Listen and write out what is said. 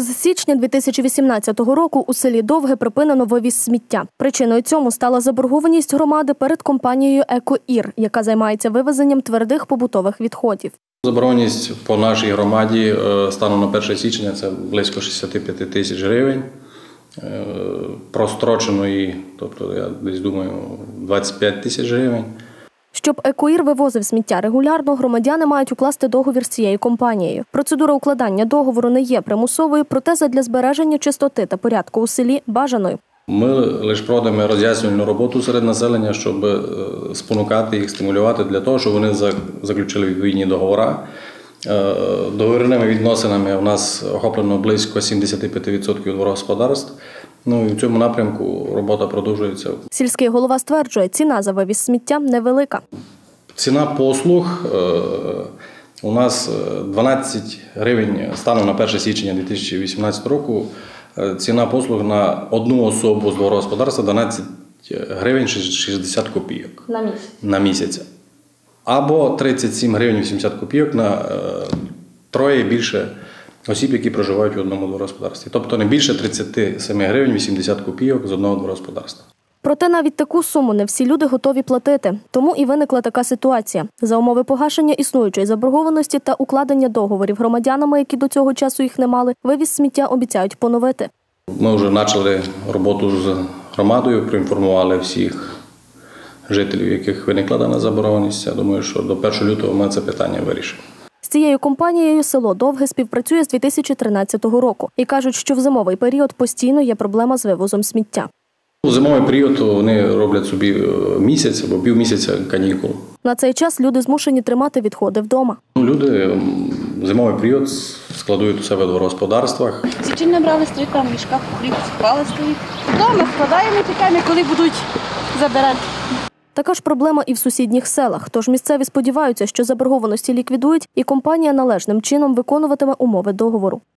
З січня 2018 року у селі Довге припинено вивіз сміття. Причиною цьому стала заборгованість громади перед компанією «Екоір», яка займається вивезенням твердих побутових відходів. Заборгованість по нашій громаді е, станом на 1 січня це близько 65 тисяч гривень. Е, Простроченої, тобто я десь думаю, 25 тисяч гривень. Щоб екоїр вивозив сміття регулярно, громадяни мають укласти договір з цією компанією. Процедура укладання договору не є примусовою, проте задля збереження чистоти та порядку у селі бажаною. Ми лише проводимо роз'яснювальну роботу серед населення, щоб е, спонукати їх, стимулювати для того, щоб вони заключили відповідні договори. Е, Договірними відносинами у нас охоплено близько 75% дворогосподарств. Ну і в цьому напрямку робота продовжується. Сільський голова стверджує, ціна за вивіз сміття невелика. Ціна послуг е, у нас е, 12 гривень станом на 1 січня 2018 року. е, Ціна послуг на одну особу з дворогосподарства 12 гривень 60 копійок На місяць. на місяць. Або 37 гривень 80 копійок на е, троє більше осіб, які проживають в одному дворогосподарстві. Тобто не більше 37 гривень 80 копійок з одного дворогосподарства. Проте навіть таку суму не всі люди готові платити. Тому і виникла така ситуація. За умови погашення існуючої заборгованості та укладення договорів громадянами, які до цього часу їх не мали, вивіз сміття обіцяють поновити. Ми вже почали роботу з громадою, проінформували всіх жителів, яких виникла дана заборгованість. Я думаю, що до 1 лютого ми це питання вирішимо. З цією компанією село Довге співпрацює з 2013 року і кажуть, що в зимовий період постійно є проблема з вивозом сміття. У зимовий період вони роблять собі е, місяць або півмісяця канікул. На цей час люди змушені тримати відходи вдома. Ну, Люди в зимовий період складують у себе в господарствах. Січень набрали стоїть там в мішках, хліб склали стоїть. Вдома складаємо, чекаємо, коли будуть забирати. Така ж проблема і в сусідніх селах. Тож місцеві сподіваються, що заборгованості ліквідують, і компанія належним чином виконуватиме умови договору.